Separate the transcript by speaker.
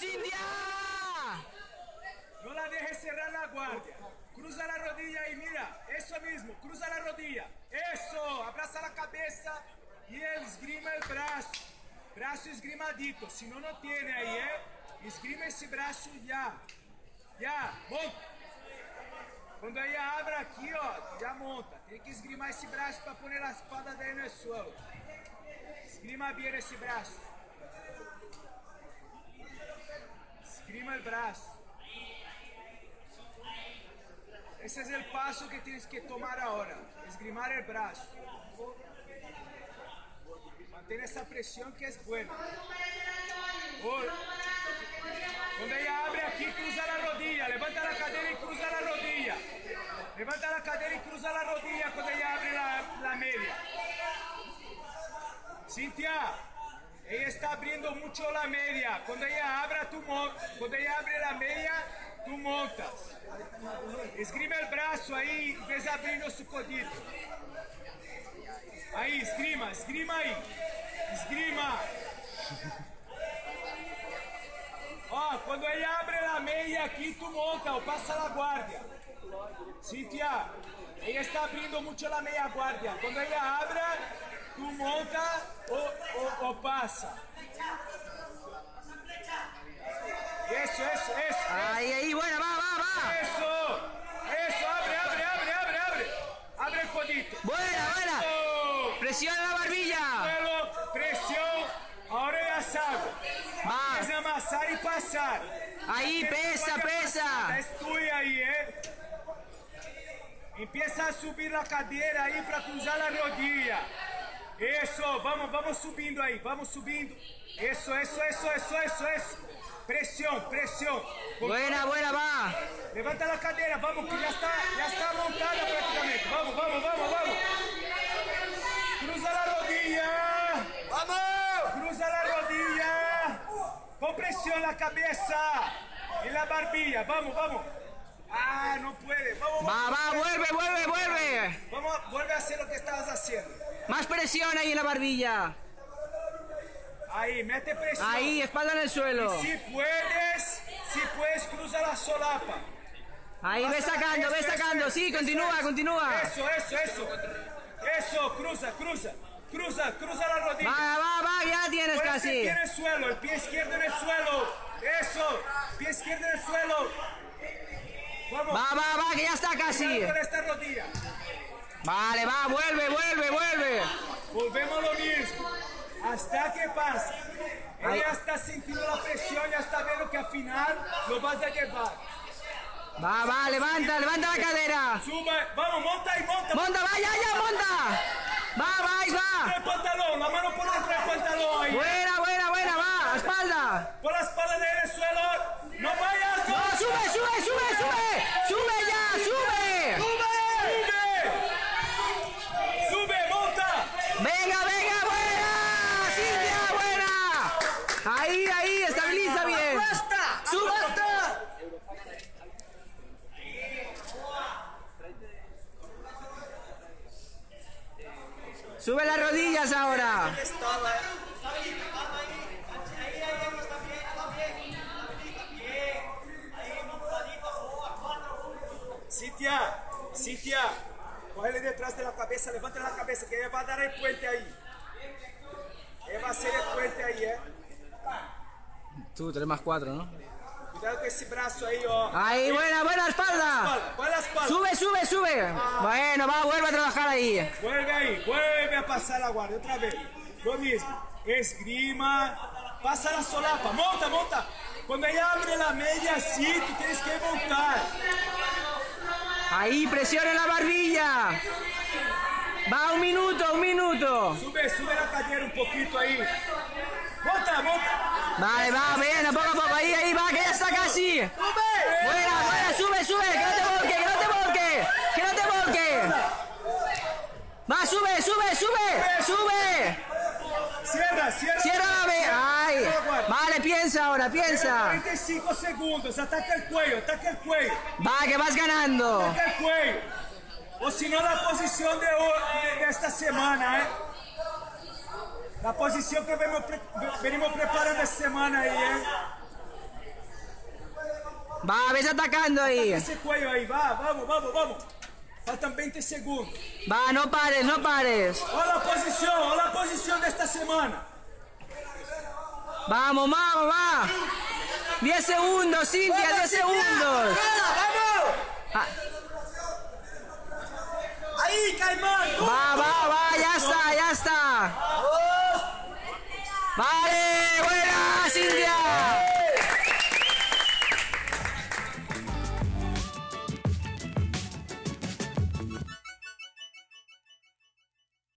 Speaker 1: Cintia!
Speaker 2: No la dejes cerrar la guardia. Cruza la rodilla y mira, eso mismo, cruza la rodilla. Eso, abraza la cabeza y esgrima el brazo. Brazo esgrimadito. Si no, no tiene ahí, ¿eh? Esgrima ese brazo ya. Ya, monta. Cuando ella abra aquí, ó, ya monta. Tiene que esgrimar ese brazo para poner la espada de ahí en el suelo. Esgrima bien ese brazo. Esgrima el brazo. Ese es el paso que tienes que tomar ahora. Esgrimar el brazo. Mantén esa presión que es buena. Cuando ella abre aquí, cruza la rodilla. Levanta la cadera y cruza la rodilla. Levanta la cadera y cruza la rodilla cuando ella abre la, la media. Cintia, ella está abriendo mucho la media. Cuando ella abra, mon- Cuando ella abre la media, tú montas. Esgrima el brazo ahí, ves abriendo su codito. Ahí, esgrima, esgrima ahí. Esgrima. Ó, cuando ella abre la media aquí, tú monta o pasa la guardia. Cintia, ella está abriendo mucho la media guardia. Cuando ella abra, tú monta o, o, o pasa. Eso, eso, eso.
Speaker 1: Ahí, ahí, buena, va, va, va.
Speaker 2: Eso, eso, abre, abre, abre, abre, abre. Abre el codito.
Speaker 1: Buena, buena.
Speaker 2: Eso.
Speaker 1: Presiona la barbilla.
Speaker 2: Suelo, presión, ahora ya sabe.
Speaker 1: Va.
Speaker 2: Es amasar y pasar.
Speaker 1: Ahí, pesa, pesa.
Speaker 2: Es tuya ahí, ¿eh? Empieza a subir la cadera ahí para cruzar la rodilla. Eso, vamos, vamos subindo ahí, vamos subindo. Eso, eso, eso, eso, eso, eso. Presión, presión.
Speaker 1: Buena, buena, va.
Speaker 2: Levanta la cadera, vamos, que ya está, ya está montada prácticamente. Vamos, vamos, vamos, vamos. Cruza la rodilla. ¡Vamos! Cruza la rodilla. Pon presión la cabeza. En la barbilla. Vamos, vamos. Ah, no puede. Vamos,
Speaker 1: Va, va, vuelve, vuelve, vuelve.
Speaker 2: Vamos, vuelve a hacer lo que estabas haciendo.
Speaker 1: Más presión ahí en la barbilla.
Speaker 2: Ahí, mete presión.
Speaker 1: Ahí, espalda en el suelo.
Speaker 2: Si puedes, si puedes, cruza la solapa.
Speaker 1: Ahí, ve sacando,
Speaker 2: eso,
Speaker 1: ve sacando.
Speaker 2: eso,
Speaker 1: Sí,
Speaker 2: eso,
Speaker 1: continúa,
Speaker 2: eso.
Speaker 1: continúa.
Speaker 2: Eso, eso, eso. Eso, cruza, cruza. Cruza, cruza la rodilla.
Speaker 1: Va, va, va, ya tienes casi.
Speaker 2: pie en el suelo, el pie izquierdo en el suelo. Eso, pie izquierdo en el suelo. Vamos.
Speaker 1: Va, va, va, que ya está casi.
Speaker 2: con esta rodilla.
Speaker 1: Vale, va, vuelve, vuelve, vuelve.
Speaker 2: Volvemos a lo mismo. Hasta que pasa.
Speaker 1: Ahí.
Speaker 2: Ella está sintiendo la presión, ya está viendo que al final lo vas a llevar.
Speaker 1: Va, va, levanta, levanta la cadera.
Speaker 2: Suba, vamos, monta y monta.
Speaker 1: Monta, va, ya, Ahí, estabiliza bien. Sube. Sube las rodillas ahora.
Speaker 2: Cintia, Cintia, cógele detrás de la cabeza, levanta la cabeza, que ella va a dar el puente ahí. Ella va a hacer el puente ahí, ¿eh?
Speaker 1: Tú, 3 más 4, ¿no?
Speaker 2: Cuidado con ese brazo ahí, ó.
Speaker 1: Ahí, buena, buena espalda. Sube, sube, sube. Bueno, va, vuelve a trabajar ahí.
Speaker 2: Vuelve ahí, vuelve a pasar la guardia otra vez. Lo mismo. Esgrima, pasa la solapa, monta, monta. Cuando ella abre la media así, tú tienes que montar.
Speaker 1: Ahí, presiona la barbilla. Va, un minuto, un minuto.
Speaker 2: Sube, sube la cadera un poquito ahí. Monta, monta.
Speaker 1: Vale, va, bien, poco a poco. Ahí, ahí, va, que ya está casi. Buena, buena, sube, sube. Que no te volque, que no te volque. Que no te volque. Va, sube, sube, sube. Sube.
Speaker 2: Cierra, cierra.
Speaker 1: Cierra la ve. Ay. Vale, piensa ahora, piensa.
Speaker 2: 45 segundos, ataca el cuello, ataca el cuello,
Speaker 1: Va, que vas ganando.
Speaker 2: ataca el cuello. O si no, la posición de- de esta semana, ¿eh? La posición que venimos, pre- venimos preparando esta semana ahí, ¿eh?
Speaker 1: Va, ves atacando ahí.
Speaker 2: Ese cuello ahí, va, vamos, vamos, vamos. Faltan 20 segundos.
Speaker 1: Va, no pares, no pares.
Speaker 2: Olha a posição, olha a posição desta semana.
Speaker 1: Vamos, vamos, va. 10 segundos, Cintia, 10 segundos.
Speaker 2: Vamos!
Speaker 1: Ah,
Speaker 2: Aí, Caimán!
Speaker 1: Va, va, va, ya está, ya está. Vale, buena, Cintia.